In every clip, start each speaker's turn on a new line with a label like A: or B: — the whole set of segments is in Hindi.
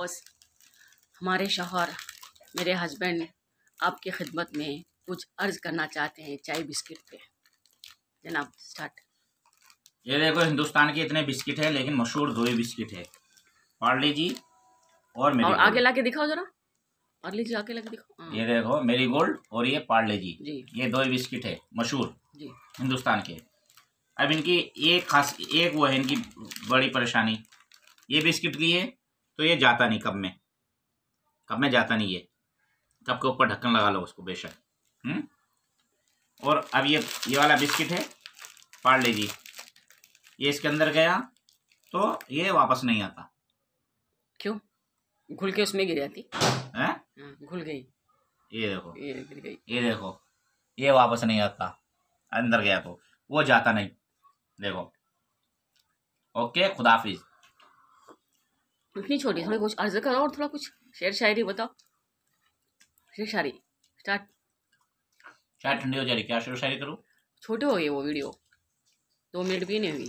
A: बॉस हमारे शोहर मेरे हस्बैंड आपकी खिदमत में कुछ अर्ज़ करना चाहते हैं चाय बिस्किट पे। जनाब स्टार्ट
B: ये देखो हिंदुस्तान के इतने बिस्किट है लेकिन मशहूर दो ही बिस्किट है। पार्ले जी और मेरी
A: और आगे लाके दिखाओ जरा। और जी आगे लाके दिखाओ। हाँ,
B: ये देखो मेरी गोल्ड और ये पार्ले जी।
A: जी।
B: ये दो ही बिस्किट है मशहूर।
A: जी।
B: हिंदुस्तान के। अब इनकी एक खास एक वो है इनकी बड़ी परेशानी। ये बिस्किट लिए तो ये जाता नहीं कब में? कब में जाता नहीं ये? कब के ऊपर ढक्कन लगा लो उसको बेशक। हम्म? और अब ये ये वाला बिस्किट है पार्ले लीजिए। ये इसके अंदर गया तो ये वापस नहीं आता।
A: क्यों? घुल के उसमें गिर जाती।
B: है?
A: हाँ, घुल गई।
B: ये देखो।
A: ये गिर गई।
B: ये देखो। ये वापस नहीं आता। अंदर गया तो। वो जाता नहीं। देखो। ओके खुदाफिज
A: इतनी छोटी थोड़ी कुछ अर्ज़ करो और थोड़ा कुछ। शेर शायरी बताओ। शेर शायरी स्टार्ट।
B: चाय ठंडी हो जा रही क्या शुरू शायरी करूँ?
A: छोटे हो गए वो वीडियो। दो मिनट भी नहीं हुई।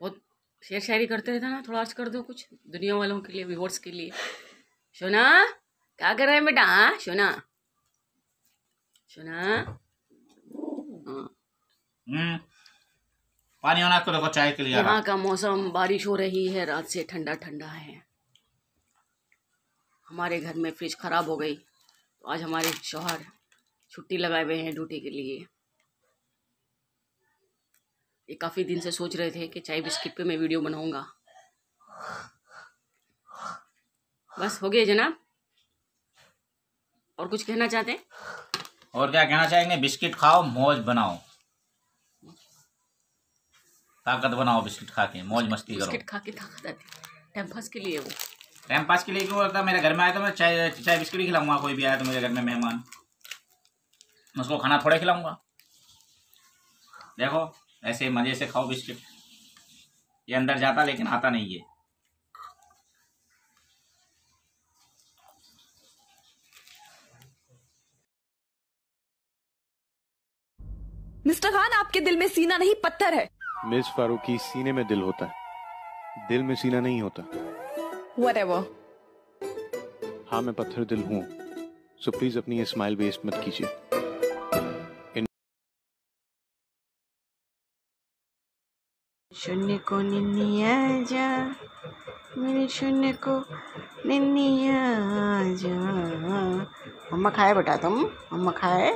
A: बहुत शेर शायरी करते रहता ना थोड़ा अर्ज़ कर दो कुछ। दुनिया वालों के लिए व्यूवर्स के लिए। सोना क्या कर रहे हैं बेटा? हाँ सोना सोना हाँ
B: हम्म। पानी होना तो देखो चाय के लिए
A: यहाँ का मौसम बारिश हो रही है रात से ठंडा ठंडा है। हमारे घर में फ्रिज खराब हो गई। तो आज हमारे शोहर छुट्टी लगाए हुए हैं ड्यूटी के लिए। ये काफ़ी दिन से सोच रहे थे कि चाय बिस्किट पे मैं वीडियो बनाऊँगा। बस हो गया जनाब। और कुछ कहना चाहते हैं?
B: और क्या कहना चाहेंगे? बिस्किट खाओ मौज बनाओ। ताकत बनाओ बिस्किट खा के मौज मस्ती करो।
A: बिस्किट खा के ताकत आती टाइम पास के लिए वो।
B: टाइम पास के लिए क्यों होता मेरे घर में आया तो मैं चाय चाय बिस्किट ही खिलाऊँगा कोई भी आया तो मेरे घर में मेहमान। मैं उसको खाना थोड़े खिलाऊँगा। देखो ऐसे मज़े से खाओ बिस्किट। ये अंदर जाता लेकिन आता नहीं है
C: मिस्टर खान आपके दिल में सीना नहीं पत्थर है।
D: मिस फारूकी सीने में दिल होता है। दिल में सीना नहीं होता।
C: Whatever.
D: हाँ मैं पत्थर दिल हूँ सो प्लीज़ अपनी स्माइल वेस्ट मत कीजिए।
A: शून्य को निन्निया जा मेरे शून्य को निन्निया जा। मम्मा खाए बेटा तुम? मम्मा खाए?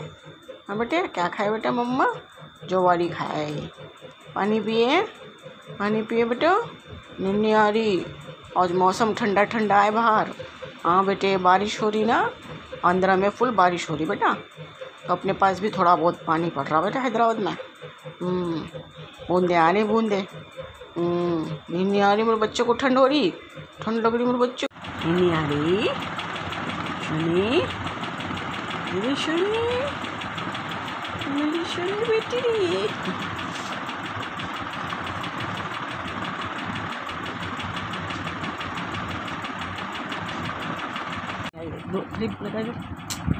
A: हाँ बेटे क्या खाए बेटा मम्मा? जो वाली खाए। पानी पिए पानी पिए बेटा। निन्नी आ रही। आज मौसम ठंडा ठंडा है बाहर। हाँ बेटे बारिश हो रही ना? आंध्रा में फुल बारिश हो रही बेटा। तो अपने पास भी थोड़ा बहुत पानी पड़ रहा बेटा हैदराबाद में। हम्म, बूंदे आ रही बूंदे। हम्म, नीनी आ रही मेरे बच्चों को ठंड हो रही। ठंड लग रही मेरे बच्चों। नीनी आ रही। मेरी शनि मेरी शनि बेटी। दो क्लिप लगा दो